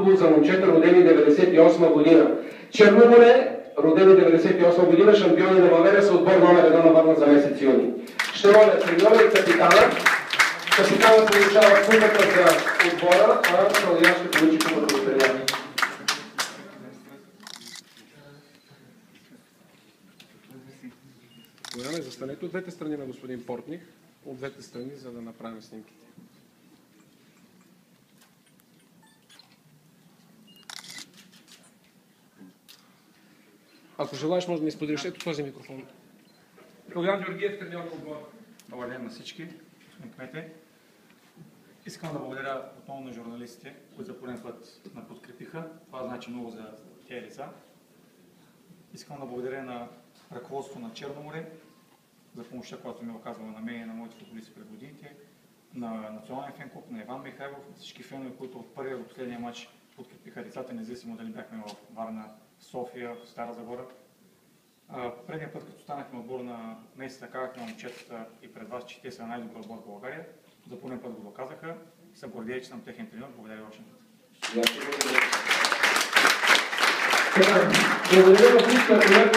футбол за момчета, родени 98 година. Черноморе, родени 98 година, шампиони на България са отбор номер едно на Варна за месец юни. Ще моля треньора и капитана. Капитана получава купата за отбора, а Салиян ще получи купата за треньора. Бояне, застанете от двете страни на господин Портних, от двете страни, за да направим снимките. Ако желаеш, може да ми споделиш. Ето този микрофон. Калян Георгиев, треньор на отбора. Добър ден на всички, господин Кмете. Искам да благодаря отново на журналистите, които за пореден път ме подкрепиха. Това значи много за тези лица. Искам да благодаря на ръководството на Черноморе за помощта, която ми е оказвала на мен и на моите футболисти пред годините, на националния фен клуб, на Иван Михайлов, на всички фенове, които от първия до последния матч подкрепиха децата, независимо дали бяхме в Варна, София, в Стара Загора. Предния път, като станахме отбор на месеца, казахме момчетата и пред вас, че те са най-добър отбор в България. За пореден път го доказаха и съм гордия, че съм техен тренер. Благодаря ви още. Благодаря някой